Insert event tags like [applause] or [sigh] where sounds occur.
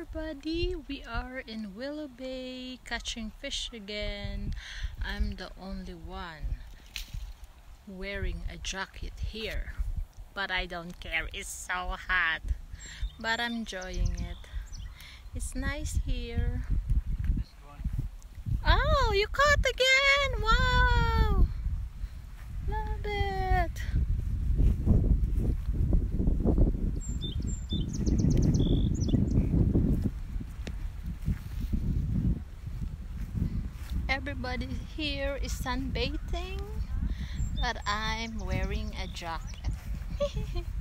everybody, we are in Willow Bay catching fish again. I'm the only one wearing a jacket here, but I don't care, it's so hot. But I'm enjoying it. It's nice here. Oh, you caught again! Everybody here is sunbathing, but I'm wearing a jacket. [laughs]